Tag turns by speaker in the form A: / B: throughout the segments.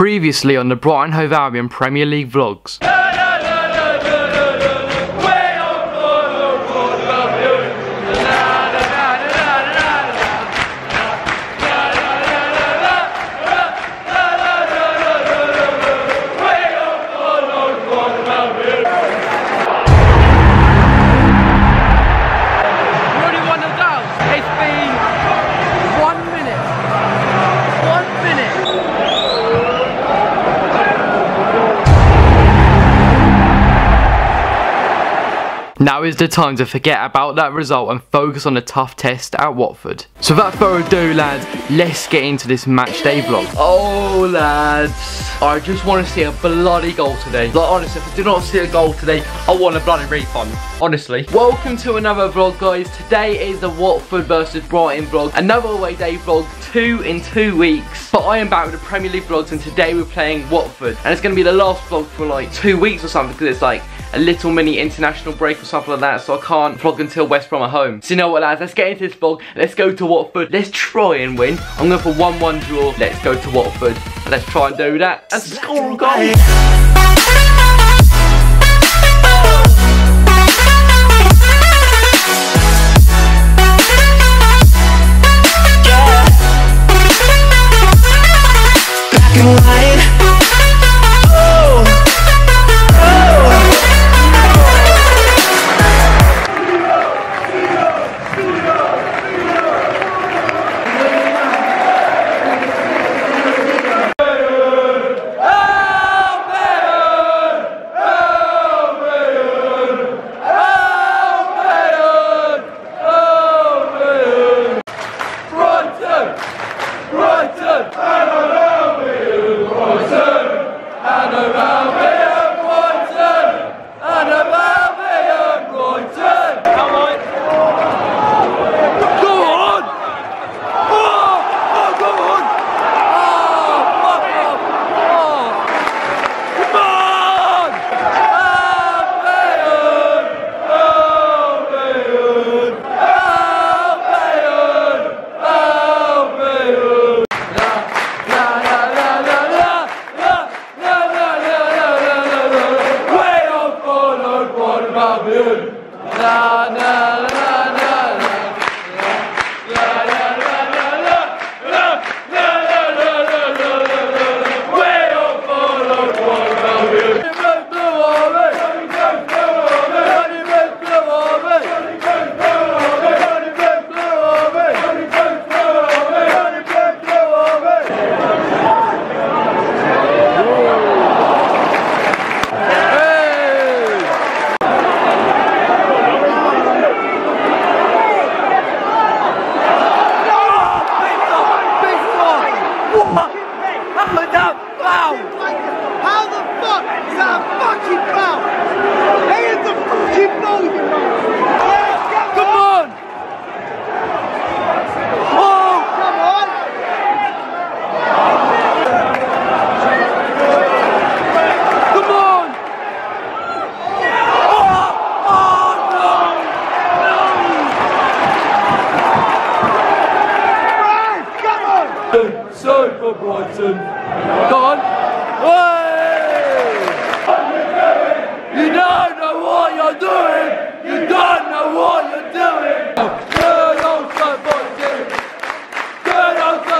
A: Previously on the Brighton Hove Albion Premier League vlogs. Now is the time to forget about that result and focus on the tough test at Watford. So without further ado lads, let's get into this match day vlog.
B: Oh lads, I just want to see a bloody goal today. Like honestly, if I do not see a goal today, I want a bloody refund. Honestly. Welcome to another vlog guys. Today is the Watford versus Brighton vlog. Another away day vlog, two in two weeks. But I am back with the Premier League vlogs and today we're playing Watford. And it's going to be the last vlog for like two weeks or something because it's like a little mini international break or something like that so I can't vlog until West Brom are home. So you know what lads, let's get into this vlog, let's go to Watford, let's try and win. I'm going for 1-1 draw, let's go to Watford let's try and do that and score a goal. Amen.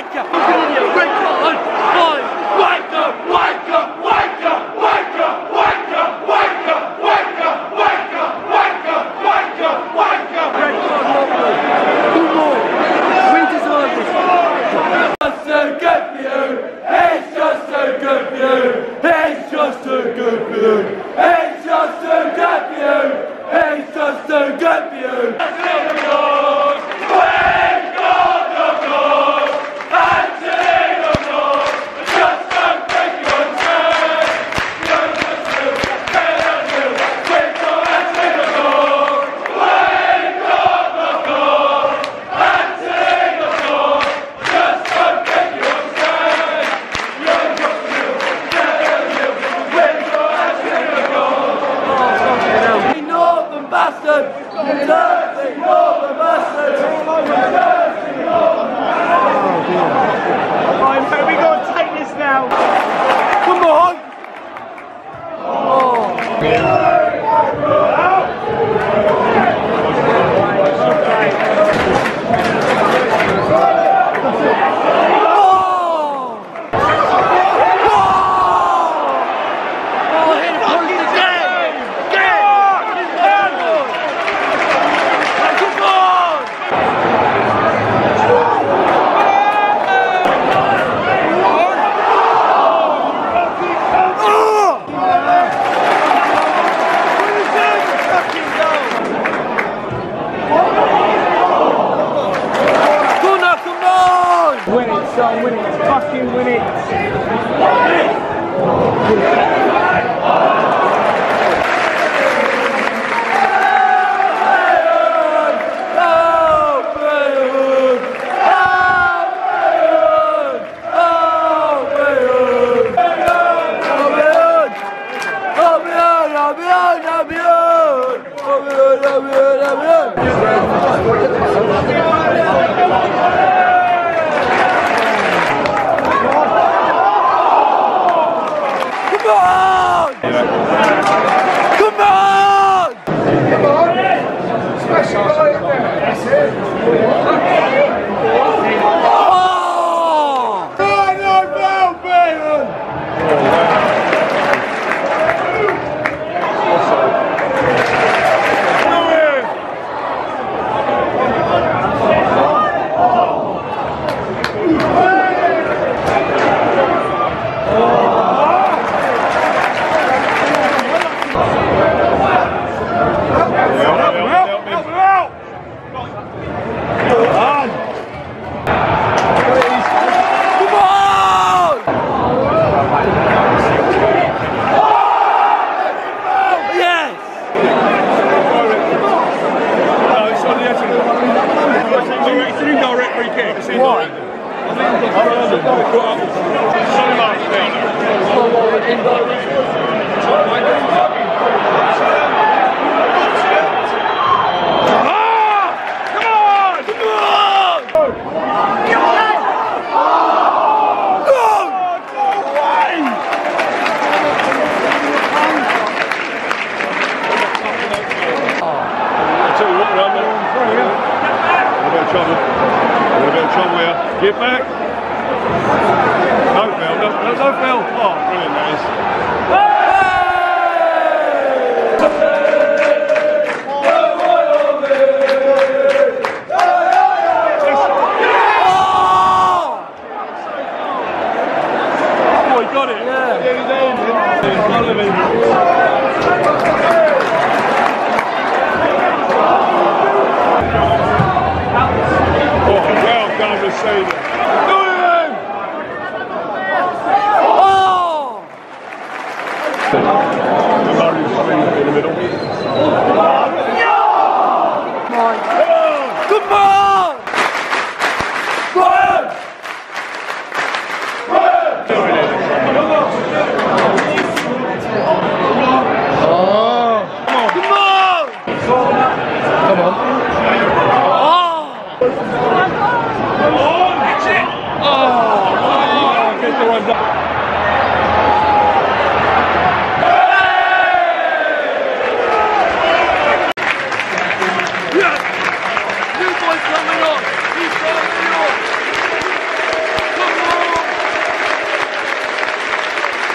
B: wake up! Wake up! Wake up! Wake up! Wake up! Wake up! Wake up! Wake up! Wake up! Wake up! Wake up! Wake up! Red card, Lovely. Two more. We deserve this. It's just so good for you.
C: It's just so good for you. ¡Gol! An indirect free kick. It's indirect. Now. Ah!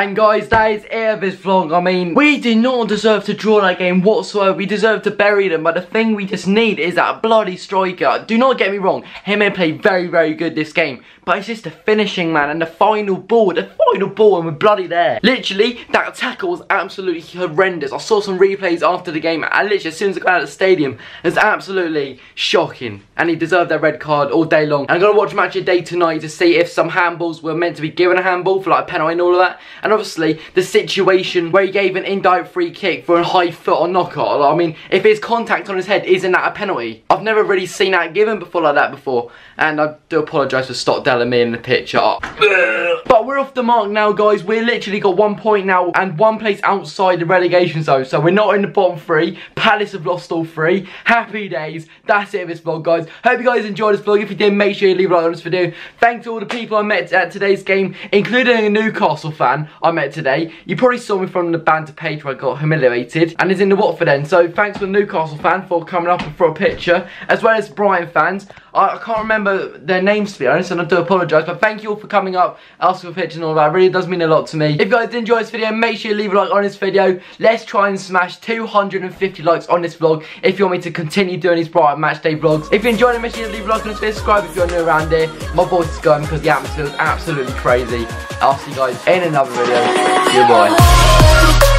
B: And guys, that is of this vlog. I mean, we did not deserve to draw that game whatsoever. We deserve to bury them. But the thing we just need is that bloody striker. Do not get me wrong. Hemed play very, very good this game. But it's just the finishing, man. And the final ball. The final ball and we're bloody there. Literally, that tackle was absolutely horrendous. I saw some replays after the game. And literally, as soon as I got out of the stadium, it's absolutely shocking. And he deserved that red card all day long. And I'm going to watch match of day tonight to see if some handballs were meant to be given a handball for like a penalty and all of that. And obviously, the situation where he gave an indirect free kick for a high foot or knockout. I mean, if his contact on his head isn't that a penalty? I've never really seen that given before like that before. And I do apologise for and me in the picture. Uh, but we're off the mark now, guys. We're literally got one point now and one place outside the relegation zone. So we're not in the bottom three. Palace have lost all three. Happy days. That's it for this vlog, guys. Hope you guys enjoyed this vlog. If you did, make sure you leave a like on this video. Thanks to all the people I met at today's game, including a Newcastle fan. I met today. You probably saw me from the banter page where I got humiliated, and is in the Watford end. So thanks for the Newcastle fan for coming up for a picture, as well as Brighton fans. I, I can't remember their names to be honest, and I do apologise, but thank you all for coming up, asking for pictures and all that. It really does mean a lot to me. If you guys did enjoy this video, make sure you leave a like on this video. Let's try and smash 250 likes on this vlog if you want me to continue doing these Brighton match day vlogs. If you enjoyed it, make sure you leave a like video, subscribe if you're new around here. My voice is going because the atmosphere is absolutely crazy. I'll see you guys in another video. Goodbye.